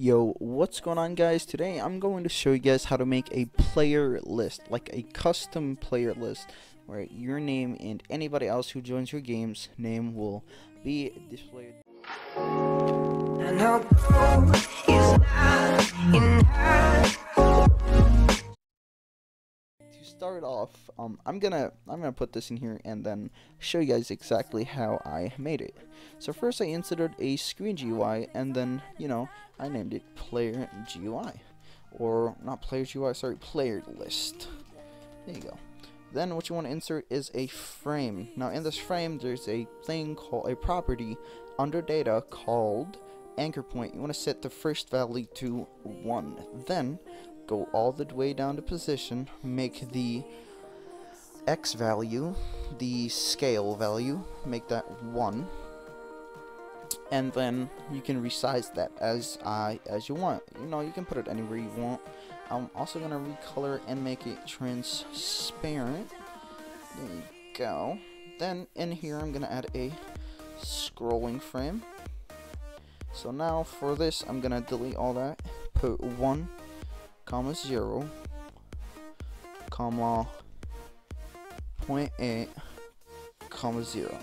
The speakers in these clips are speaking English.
Yo, what's going on guys? Today I'm going to show you guys how to make a player list, like a custom player list, where your name and anybody else who joins your game's name will be displayed. Start off, um, I'm gonna I'm gonna put this in here and then show you guys exactly how I made it. So first I inserted a screen GUI and then you know I named it player GUI, or not player GUI, sorry, player list. There you go. Then what you want to insert is a frame. Now in this frame there's a thing called a property under data called anchor point. You want to set the first value to 1. Then go all the way down to position, make the x value, the scale value, make that 1. And then you can resize that as I as you want. You know, you can put it anywhere you want. I'm also gonna recolor and make it transparent. There you go. Then in here I'm gonna add a scrolling frame. So now for this I'm gonna delete all that. Put one comma zero comma point eight comma zero.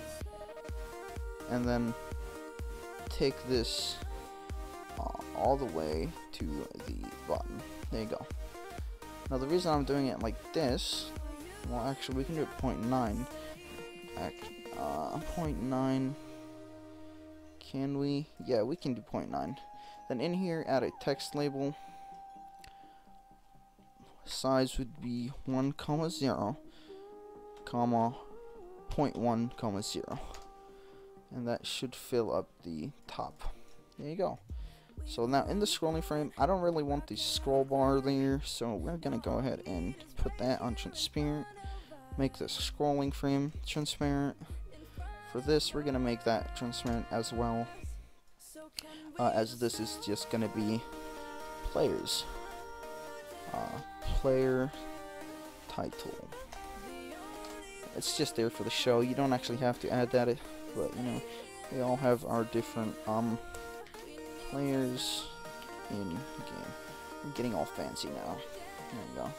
And then take this uh, all the way to the bottom. There you go. Now the reason I'm doing it like this, well actually we can do it 0.9. Act, uh, 0.9. Can we? Yeah, we can do 0.9. Then in here, add a text label. Size would be 1 comma 0 comma 0.1 comma 0 and that should fill up the top. There you go. So now in the scrolling frame I don't really want the scroll bar there so we're gonna go ahead and put that on transparent. Make the scrolling frame transparent. For this we're gonna make that transparent as well uh, as this is just gonna be players uh, player title. It's just there for the show. You don't actually have to add that but you know we all have our different um players in the game. I'm getting all fancy now. There you go.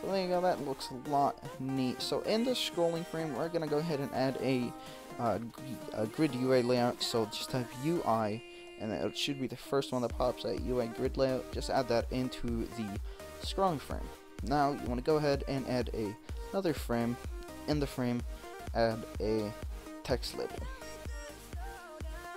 So there you go. That looks a lot neat. So in the scrolling frame we're gonna go ahead and add a, uh, a grid UI layout. So just type UI and it should be the first one that pops at UI grid layout. Just add that into the scrolling frame now you want to go ahead and add a another frame in the frame add a text label.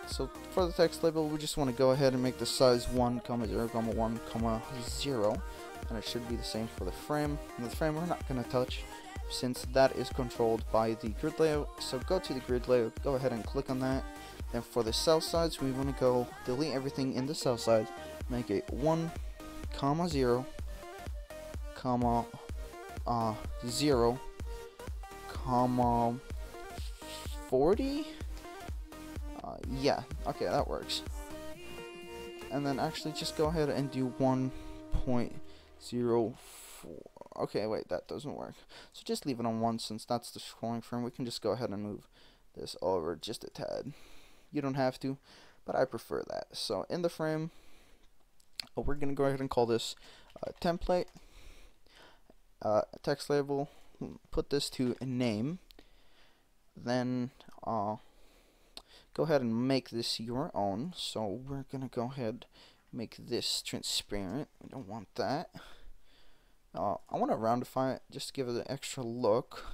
So for the text label, we just want to go ahead and make the size 1, comma 0, comma 1, comma 0. And it should be the same for the frame. And the frame we're not going to touch since that is controlled by the grid layout. So go to the grid layout, go ahead and click on that. Then for the cell size, we want to go delete everything in the cell size, make it 1, comma 0, comma uh, 0, comma 40 uh, yeah okay that works. And then actually just go ahead and do 1.04 okay wait that doesn't work. So just leave it on 1 since that's the scrolling frame. We can just go ahead and move this over just a tad. You don't have to but I prefer that. So in the frame uh, we're gonna go ahead and call this uh, template uh, text label put this to a name then uh, go ahead and make this your own. So we're gonna go ahead make this transparent. We don't want that. Uh, I want to roundify it just to give it an extra look.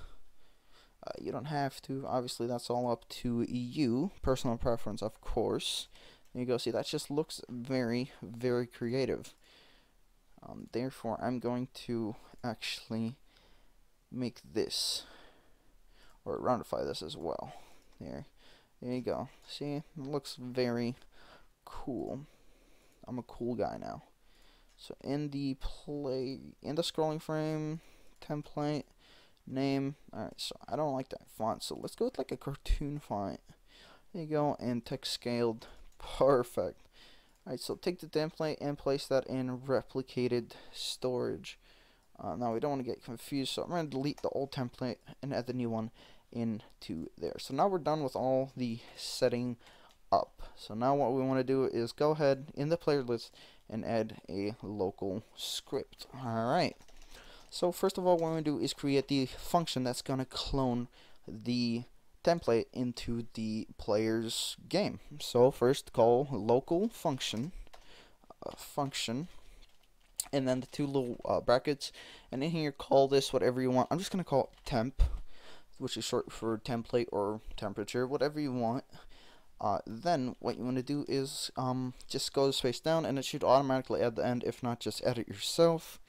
Uh, you don't have to. Obviously that's all up to you. Personal preference of course. There you go. See that just looks very very creative. Um, therefore I'm going to actually make this or roundify this as well. There, there you go. See, it looks very cool. I'm a cool guy now. So in the play, in the scrolling frame template name, all right. So I don't like that font, so let's go with like a cartoon font. There you go, and text scaled, perfect. Alright, so take the template and place that in replicated storage. Uh, now we don't want to get confused, so I'm going to delete the old template and add the new one into there. So now we're done with all the setting up. So now what we want to do is go ahead in the player list and add a local script. Alright. So first of all what we're going to do is create the function that's going to clone the template into the player's game. So first call local function uh, function and then the two little uh, brackets and in here call this whatever you want. I'm just going to call it temp which is short for template or temperature, whatever you want. Uh, then what you want to do is um, just go space down and it should automatically add the end if not just add it yourself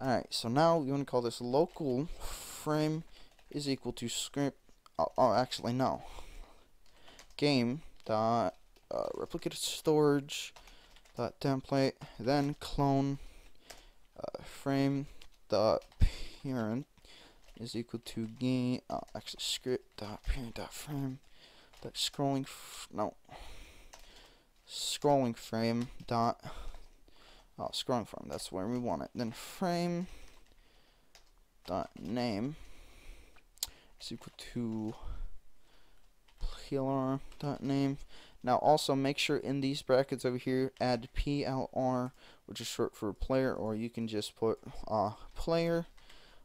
alright so now you want to call this local frame is equal to script oh, oh actually no game dot uh, replicate storage dot template then clone frame dot parent is equal to game uh, actually script dot parent dot frame that scrolling no. Scrolling frame dot oh scrolling frame that's where we want it. Then frame dot name is equal to plr dot name now also make sure in these brackets over here add plr which is short for player or you can just put uh, player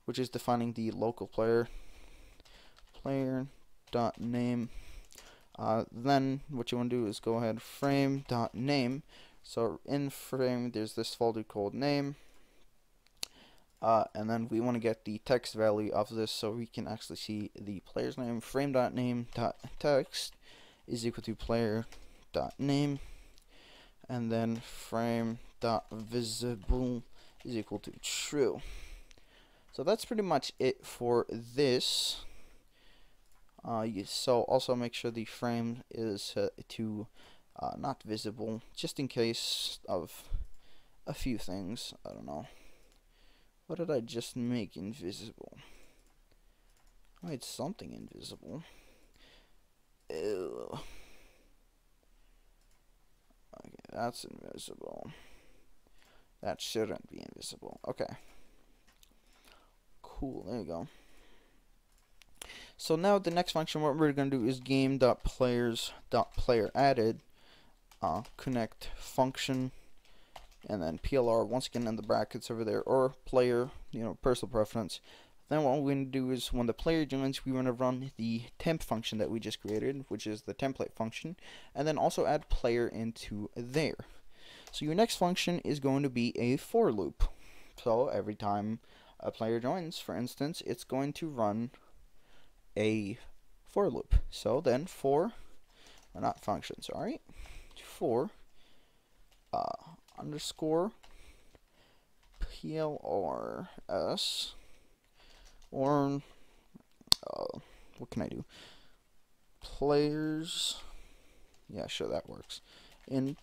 which is defining the local player player dot name uh, then what you want to do is go ahead frame dot name. So in frame there's this folder called name. Uh, and then we want to get the text value of this so we can actually see the player's name. Frame dot name dot text is equal to player dot name, and then frame dot visible is equal to true. So that's pretty much it for this. Uh, so also make sure the frame is uh, to uh, not visible, just in case of a few things. I don't know. What did I just make invisible? I made something invisible. Ew. Okay, that's invisible. That shouldn't be invisible. Okay. Cool, there you go. So now the next function, what we're going to do is game.players.player added uh, connect function and then PLR once again in the brackets over there or player, you know, personal preference. Then what we're going to do is when the player joins, we want to run the temp function that we just created, which is the template function, and then also add player into there. So your next function is going to be a for loop. So every time a player joins, for instance, it's going to run a for loop. So then for, or not function, sorry, for uh, underscore plrs or uh, what can I do? Players, yeah, sure that works. In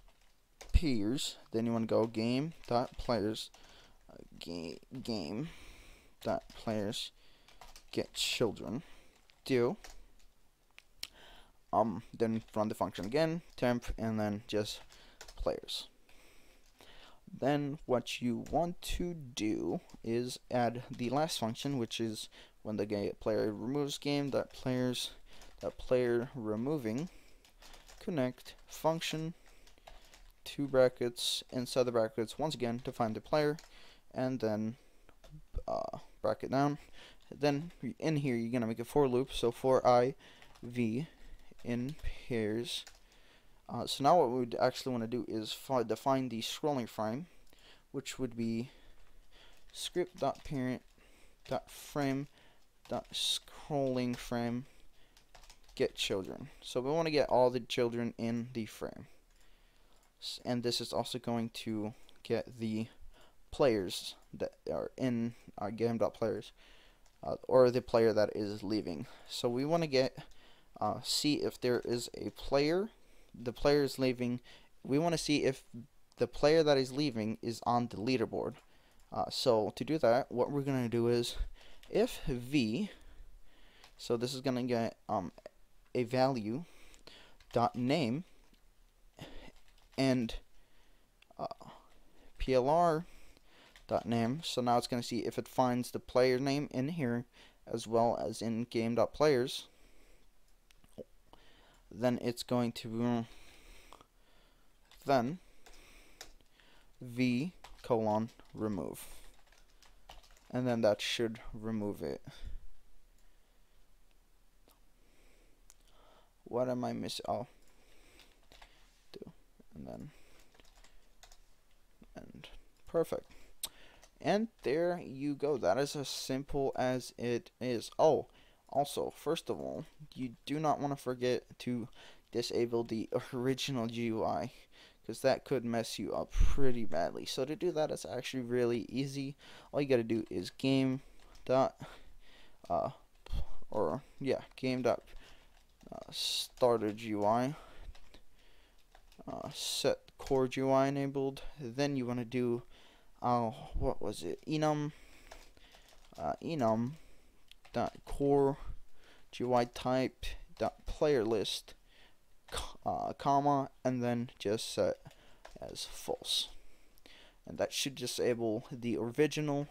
pairs, then you want to go game dot players, uh, game game dot players get children do um then run the function again temp and then just players then what you want to do is add the last function which is when the game player removes game that players that player removing connect function two brackets inside the brackets once again to find the player and then uh, bracket down. Then in here you're gonna make a for loop so for i v in pairs uh, so now what we would actually want to do is define the scrolling frame which would be script dot parent dot frame get children so we want to get all the children in the frame and this is also going to get the players that are in our game dot players uh, or the player that is leaving. So we want to get uh, see if there is a player, the player is leaving. We want to see if the player that is leaving is on the leaderboard. Uh, so to do that, what we're going to do is if v, so this is going to get um, a value dot name and uh, plr dot name. So now it's going to see if it finds the player name in here as well as in game dot players. Then it's going to then v colon remove. And then that should remove it. What am I missing oh. Do and then and perfect. And there you go. That is as simple as it is. Oh also first of all you do not want to forget to disable the original GUI because that could mess you up pretty badly. So to do that, it's actually really easy. All you got to do is game dot uh or yeah game dot uh, GUI uh, set core GUI enabled. Then you want to do uh what was it enum uh, enum dot core GUI type dot player list uh, comma, and then just set as false. And that should disable the original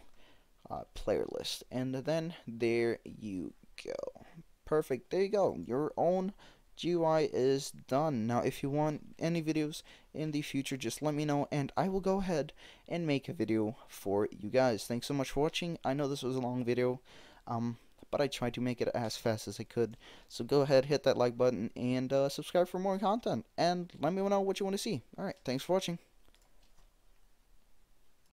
uh, player list. And then there you go. Perfect. There you go. Your own GUI is done. Now, if you want any videos in the future, just let me know, and I will go ahead and make a video for you guys. Thanks so much for watching. I know this was a long video. Um, but I tried to make it as fast as I could. So go ahead, hit that like button, and uh, subscribe for more content. And let me know what you want to see. Alright, thanks for watching.